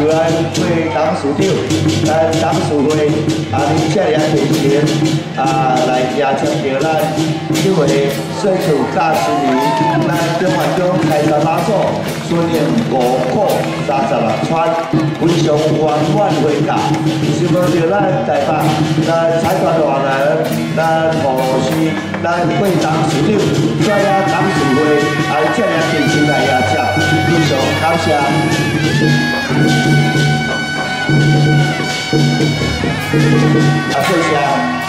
员会党首长，咱党署会啊，恁这样热情啊，来邀请到咱这位岁数大十年，咱中华中开山拉索，顺五库三十六川，非常圆满回答，希望着咱台北，咱财团大人，咱无私，咱会党首长，咱样党署会啊，这样热情来呀，加，非常感谢。I first out.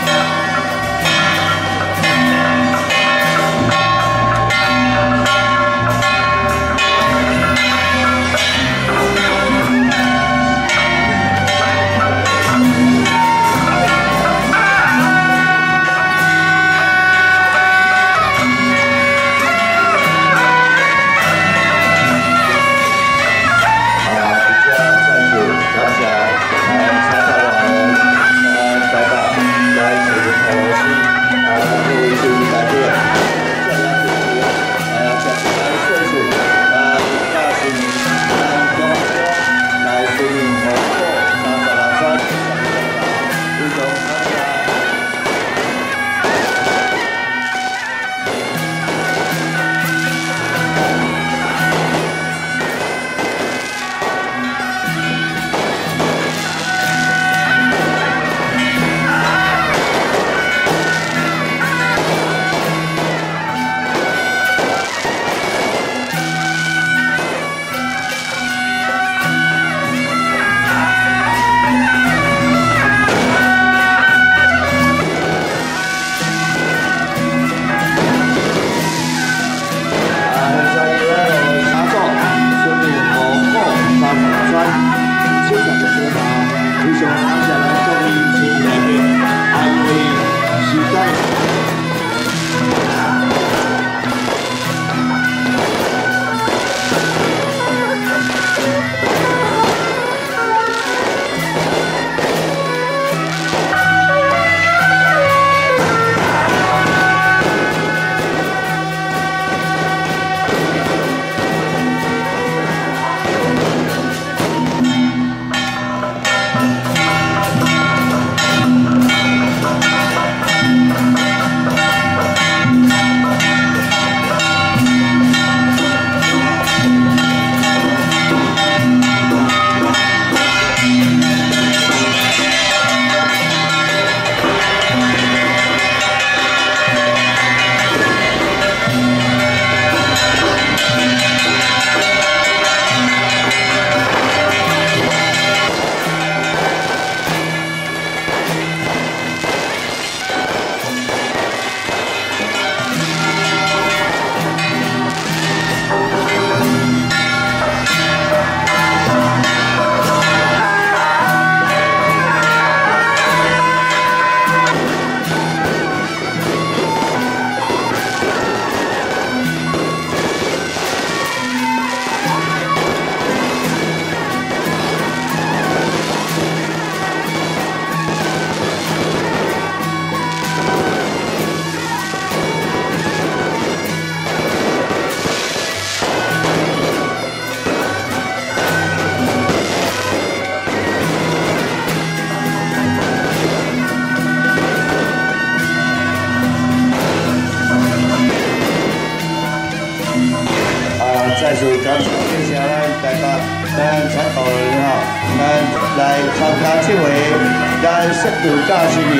咱十度假新年，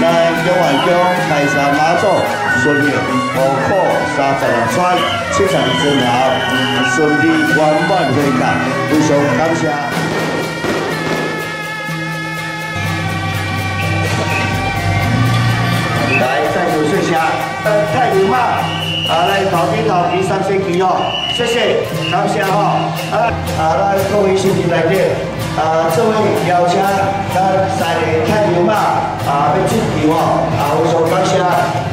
咱中华宫开山马祖顺利五苦三十六川七十二尊后顺利圆满回家，非常感谢。来，再次谢谢，呃，太牛嘛，啊，来头顶头皮三星期哦，谢谢，感谢哈，啊，啊，来各位兄弟来电。啊，这位邀请咱赛的太牛马啊，要进球哦，啊，非常感谢。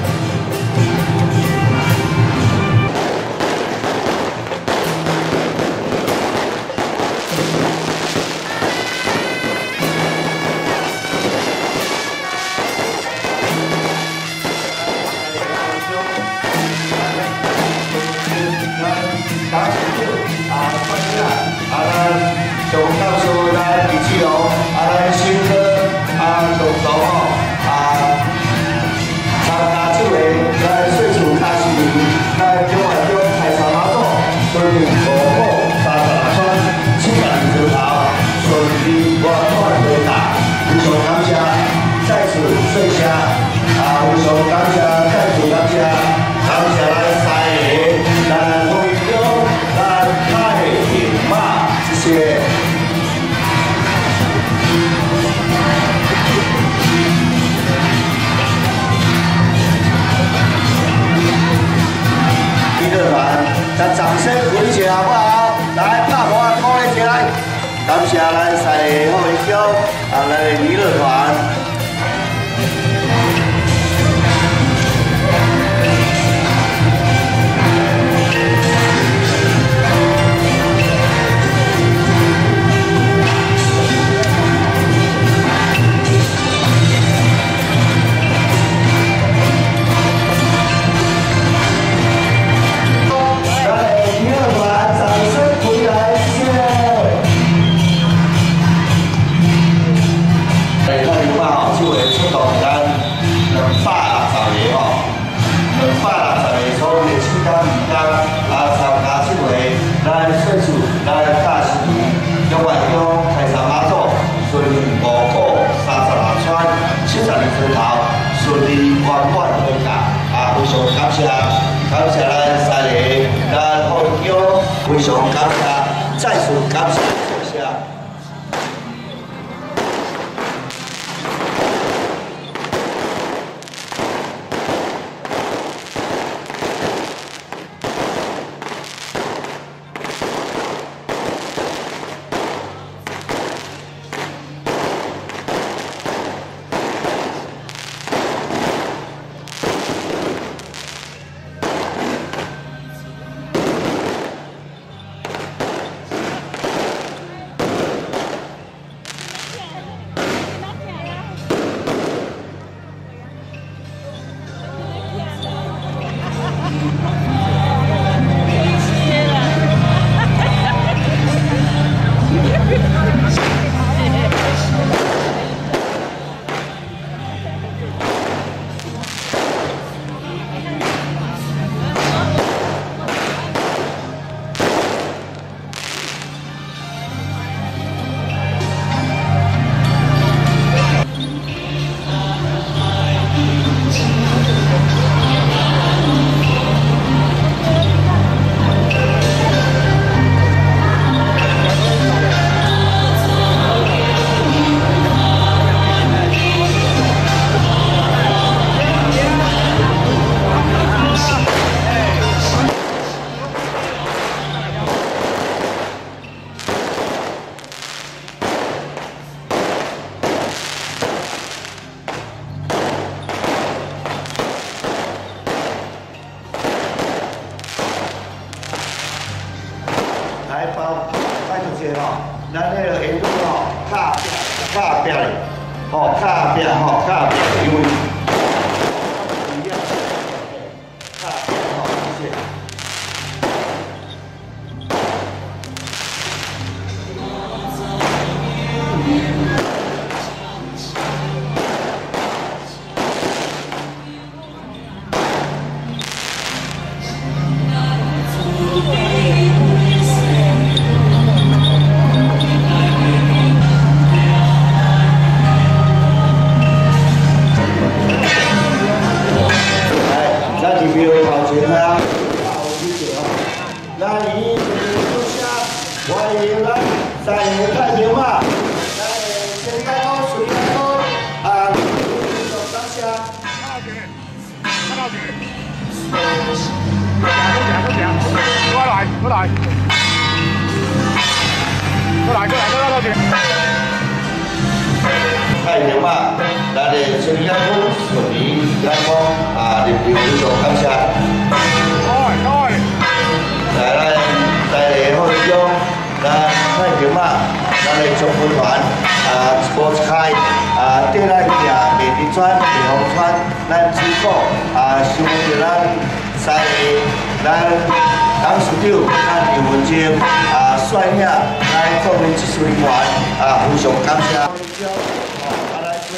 胶做好拿来吃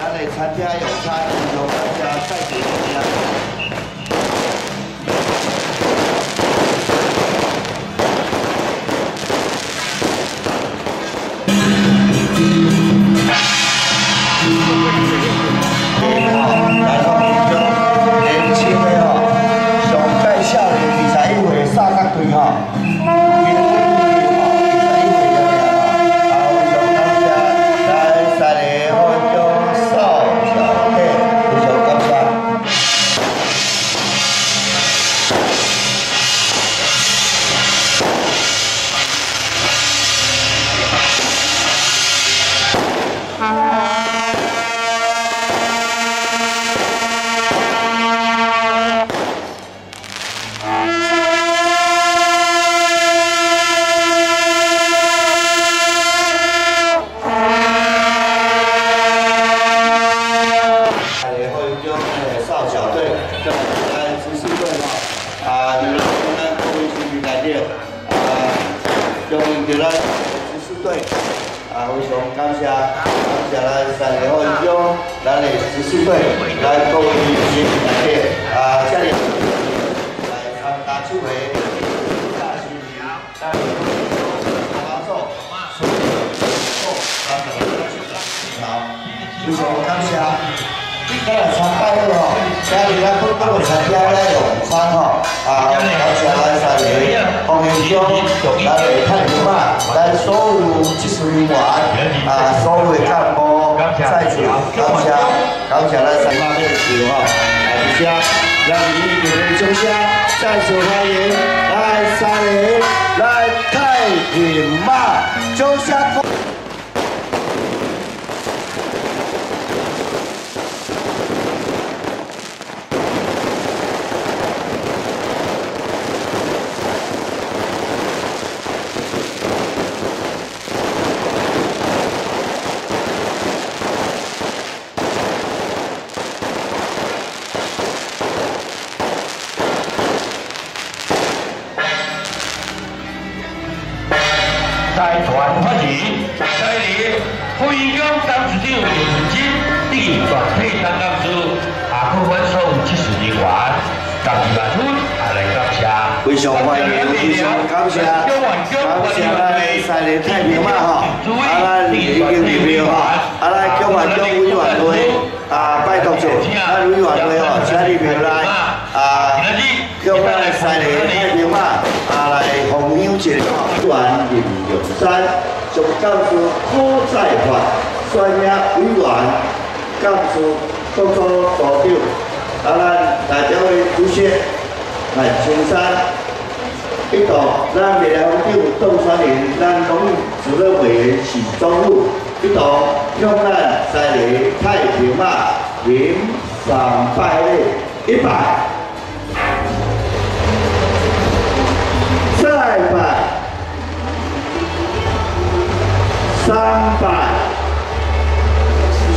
拿来参加野餐以后大家带点就可讲来三年后一哟哪里十四岁来各位女士感谢。啊下面来参加出会大叔您好来三拜了吼，再来啊多多的参加来永山吼啊，感谢来三林、黄元中、竹林的太平马，来所有支持我们啊，所有干部、战士、老乡、感谢来三林的酒啊，大家让一鸣的酒香再次欢迎来三林来太平马，酒香。当时就有资金，第一段可当当，来感谢，非常欢迎，非常感谢，感谢来三年太平嘛哈，啊来李李，来今晚叫委员会啊拜托做，阿委员会哦，请你票来啊，叫阿来三年太平嘛，啊来红牛姐哈，欢迎永山。总干事郭再焕。专业委员、干事、各科所长，当然，大家的主席来青山，一同咱未来会长林，咱荣誉主任委员许忠禄，一同用咱三林太平马领赏拜礼一百。三百，三百。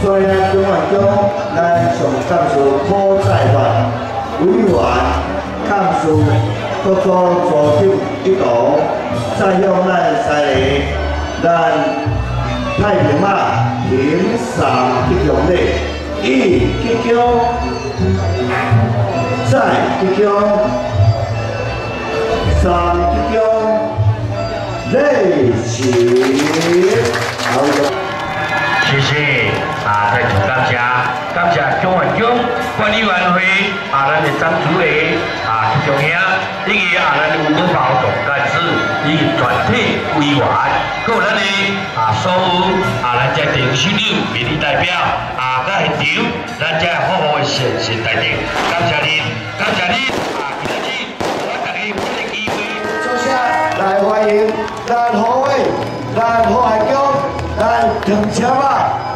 所以呢，今晚中咱上甘肃土菜饭委员甘肃各做组长一同，再用咱三个咱太平啊平赏吉祥的，一吉祥，再吉祥，三吉祥，礼起，好。谢谢啊！再次感谢，感谢中华奖管理员会啊，咱的张主委啊，中央以及啊，咱的五个包总干事以及全体委员，各咱的啊，所有啊，咱这电视六民意代表啊，在现场，咱这好好的现实代表，感谢您，感谢您啊！今日我大家这个机会，坐下来欢迎咱好位，咱好海奖，咱停车吧。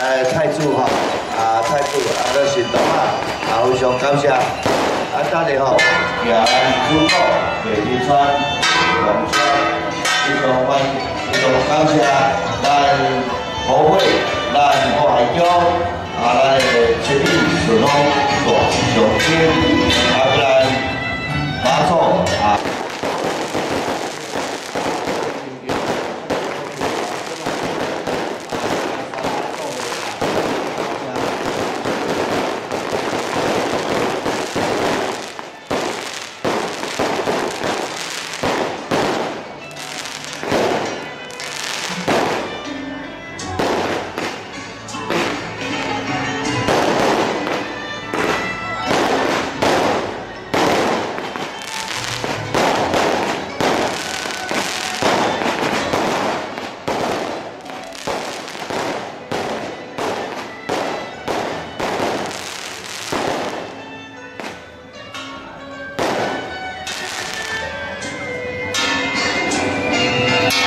诶，太祖哈，啊，太祖，啊，来神童啊，啊，非常感谢。啊，今日吼，延、朱口、眉川、川，非常欢迎，非常感谢。但不会，但不矮腰，啊，来这边，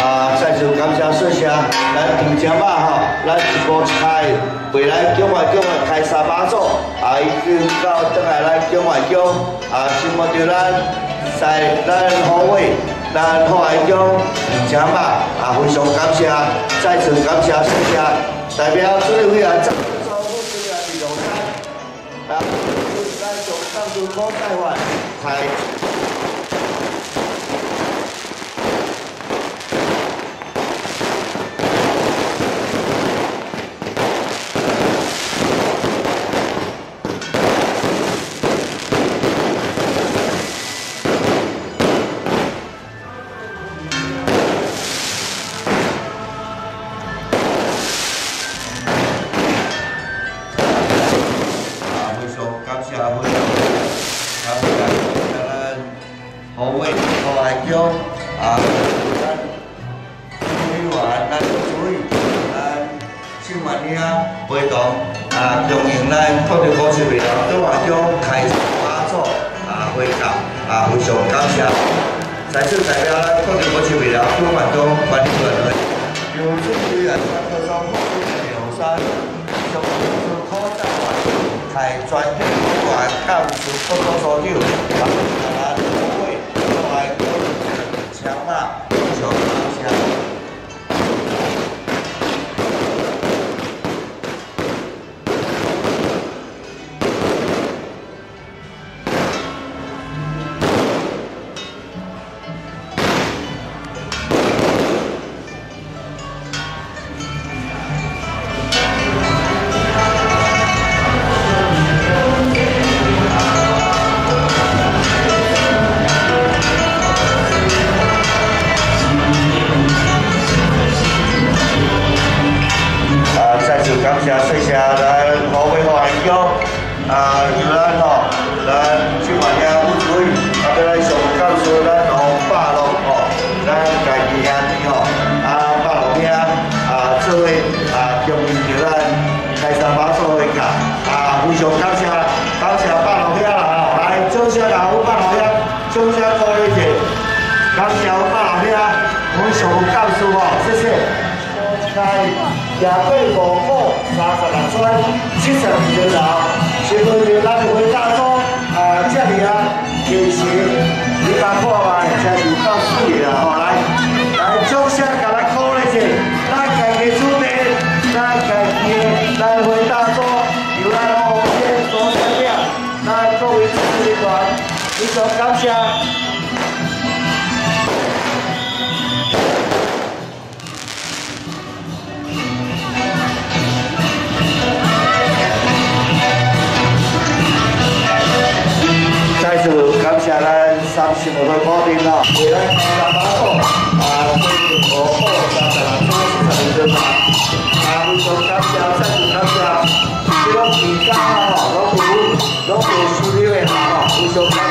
啊，再次感谢水声，咱停车坝哈，咱一部菜为咱叫啊叫啊开三把锁。啊，已经到等下咱叫啊叫啊，想要对咱在，咱人位伟，咱人来海的叫，停车坝啊，非常感谢。再次感谢水声，代表组委会啊，赞助超过四十二六年啊，为咱做赣州宝盖开。非常感谢。再次代表咱国庆国庆为了不管中管理团队，由主持人、三、张副科长、蔡专业主管、干事、副科所长，把咱两位都来恭请啊，非常感谢。我上告诉吼，谢谢。在廿八五五三十六岁七十二岁老，是为着咱回大祖啊，这里啊，其实你甲看卖，真是够水啦吼！来，来掌声甲咱鼓励者，咱家己准备，咱家己来回大祖，由咱后天所指领，咱各位支持人员，非常感谢。感谢咱三十五位保定啦，为咱三八股啊，推动五股三十六组四十二张啊，非常感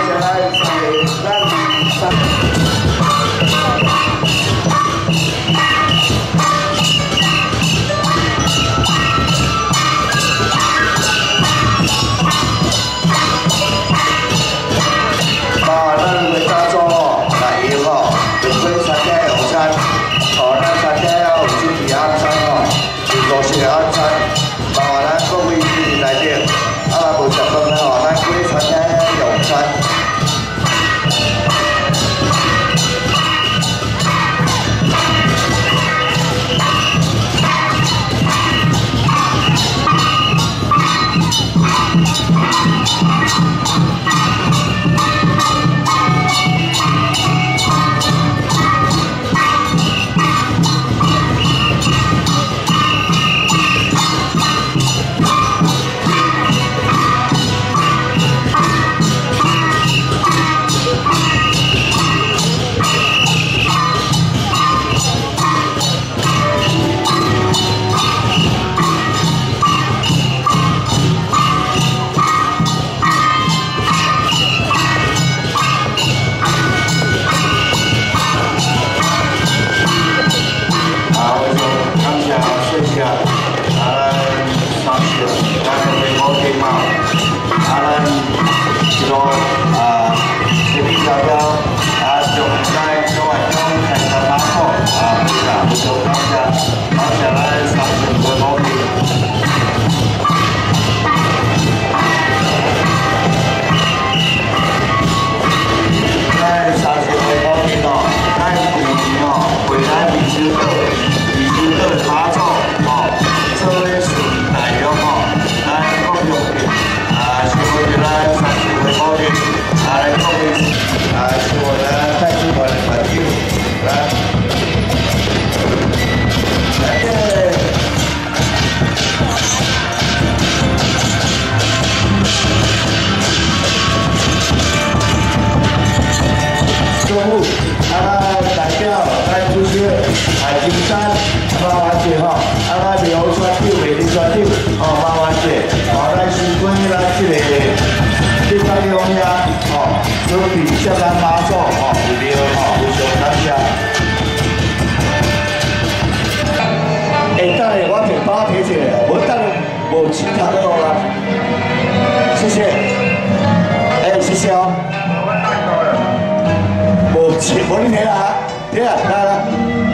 请我念了哈，别了，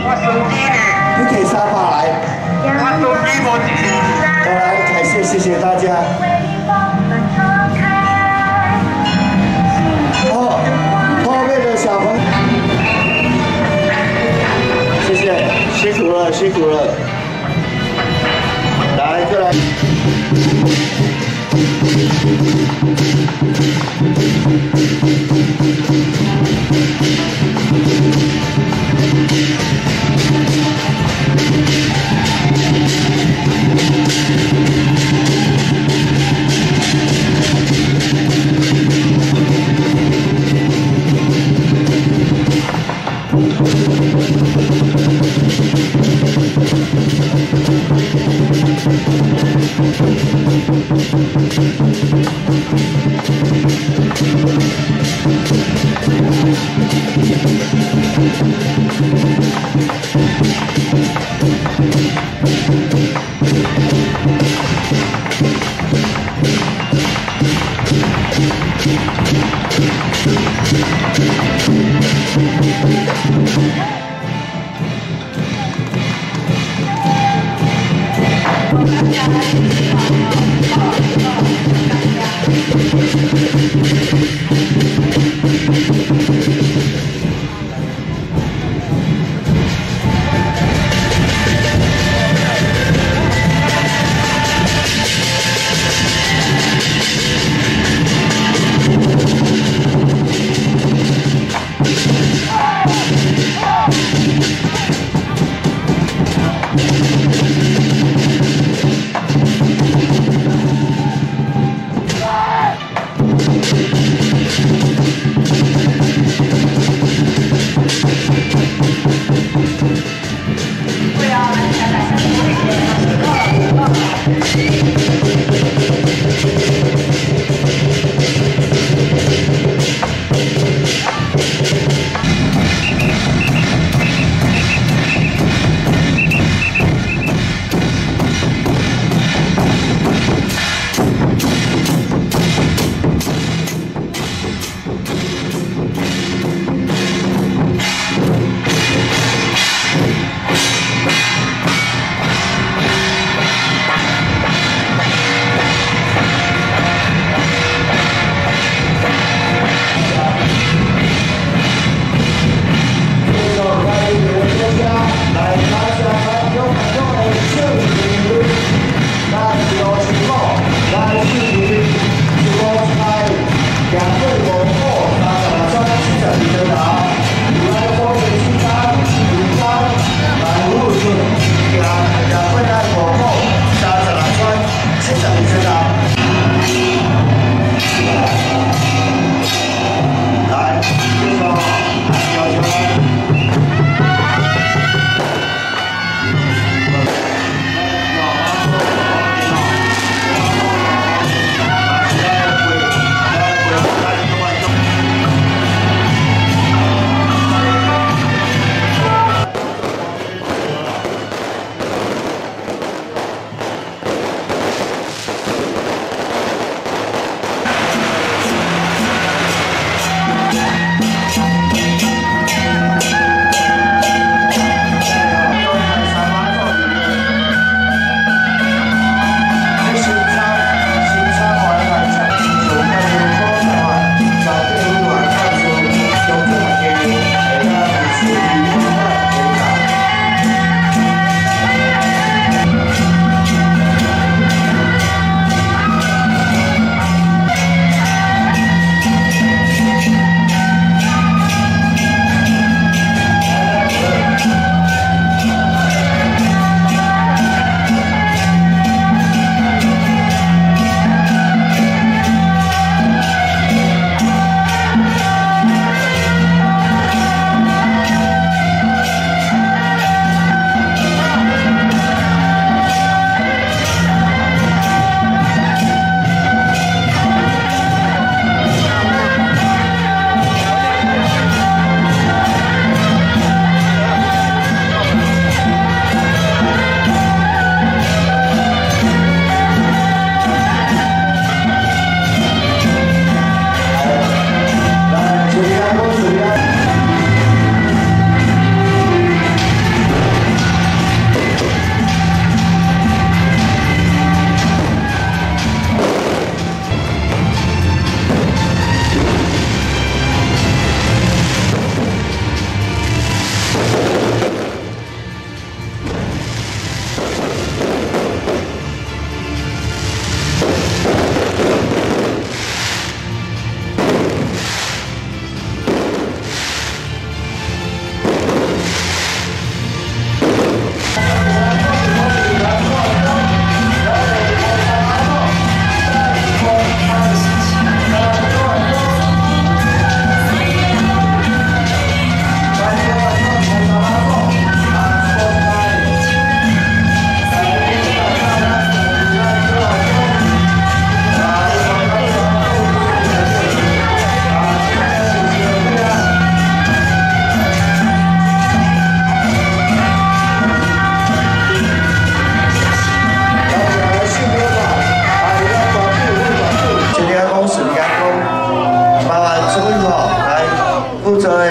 我手机呢？你沙发来。我手机。来，谢谢谢谢大家。后面的小朋友，谢谢，辛苦了，辛苦了。来，再来。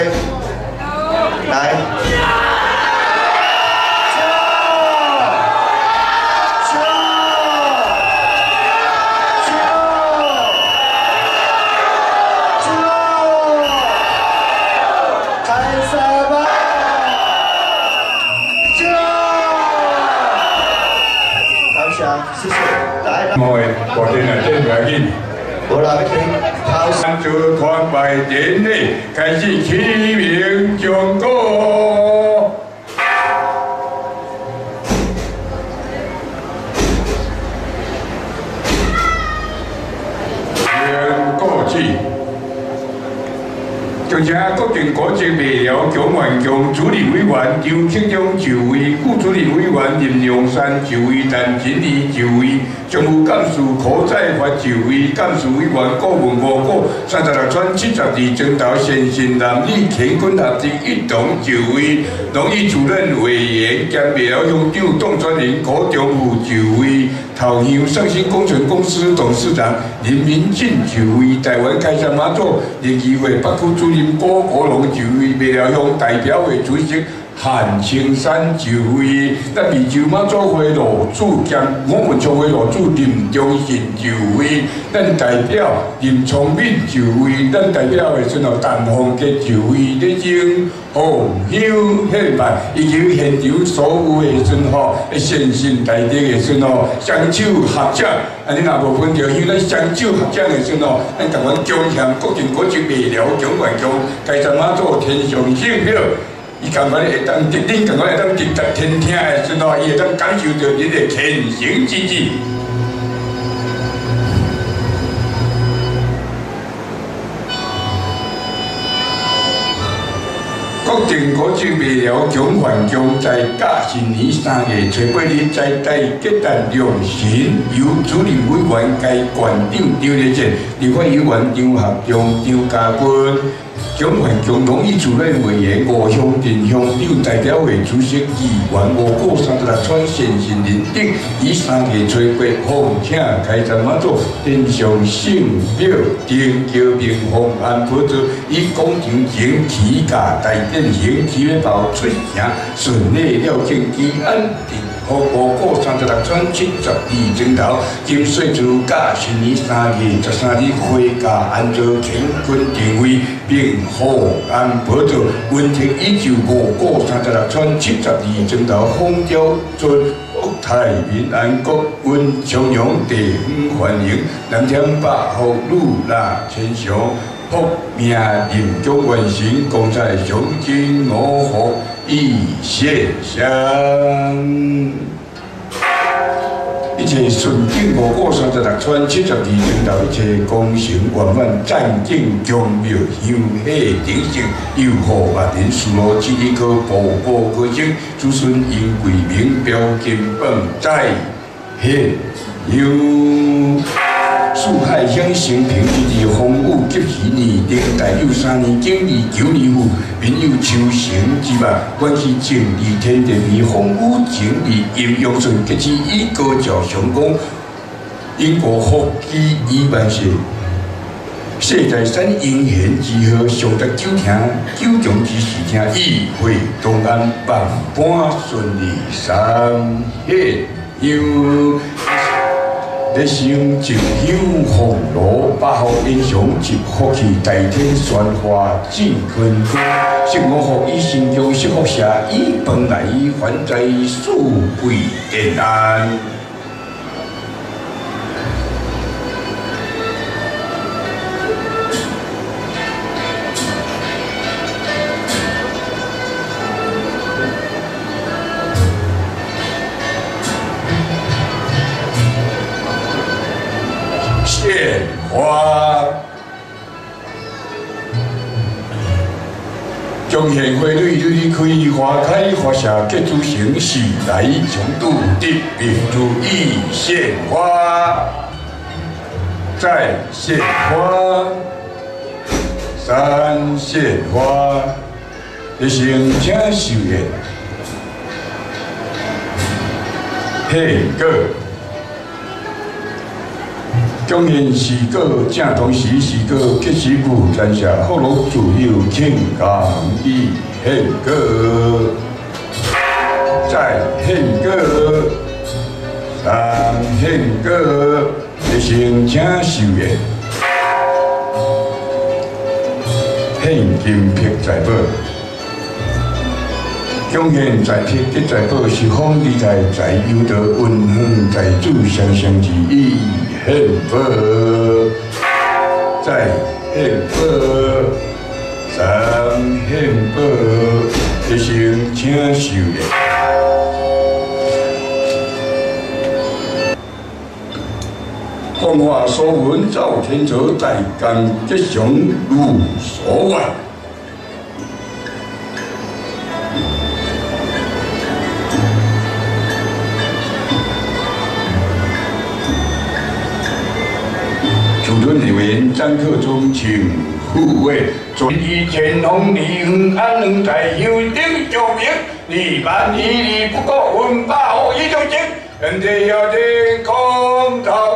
đi đấy 开始起名讲歌。宣告句。就请国定国政未了蒋万强主任委员张庆忠就位，副主任委员林良山就位，陈锦怡就位，常务干事柯在发就位，干事委员顾问五股三十六村七十二征头先新男女乾坤合地一同就位，荣誉主任委员兼未了乡长董专人柯中富就位。桃乡上新工程公司董事长林明进就位，台湾开山马祖联谊会北区主任郭国龙就位，未了乡代表会主席韩青山就位，咱湄洲马做会路主兼我们做会路主林忠信就位，咱代表林聪敏就位，咱代表的孙哦陈凤杰就位，咧种。哦，乡献拜，以及现场所有的阵吼，先贤大德的阵吼，双手合掌。啊，你若无分着，因为咱双手合掌的阵吼，咱台湾彰显国政国政未了，蒋万强，该怎么做天上圣表？伊感觉会当直顶，感觉会当直达天听的阵吼，伊会当感受到你的天行之志。国定国政未了，蒋万强在甲辰年三月初八日在台结旦良辰，由主任委员该县长张立健、立法委员张学忠、张家军。蒋万强农业主任委员吴乡镇乡长代表会主席议员吴国三十六村先贤人等，以三月初八奉请开山马祖天上圣表丁桥明奉安佛祖，以工程前起价大典行起要报出城，顺利了结吉安定。和五股三十六村七十二钟头，金水珠甲新年三月十三日回家安坐乾坤定位，并贺安保佑温庭依旧五股三十六村七十二钟头风调尊福泰平安国温昌阳地方欢迎，南天百福路纳千祥福命人中完成，共在上金五福。一线香，一切顺境无过，三十六川七十二钟头，一切功成圆满，战景强妙，香气鼎盛，又贺万年树罗吉利科步步高升，子孙因贵名，标金榜在现有。四海乡城平之地，风雨急时年，历代有三年经历九年富，民有求成之望。关系正义天地为风雨经历阴阳顺，结起以高照上公，因果福基以万世。世在山阴险之河，上得九听九重之事听，意会东安万般顺利，三业有。一生尽享福禄，八福英雄集福气，大天宣化尽坤坤。十五福以心中十福社，以本来还在富贵平安。中贤花蕊蕊开花开花谢结出成时来重度的明珠一线花，再线花，三线花，一生请寿愿，嘿个。中年是个正同时是个吉时故，天下福禄自有天降意献歌，再献歌，三献歌，一生请受愿，献金辟财宝。中年在天的财宝是丰利财，在有得温恒财主相相之意。献宝，再献宝，三献宝，一生请受咧。光华所闻赵天泽在干吉祥如所愿。主任委员张克忠，请护卫。昨日乾隆李恒安能在有顶救命，你办一礼不过问报一就行，人家要的公道。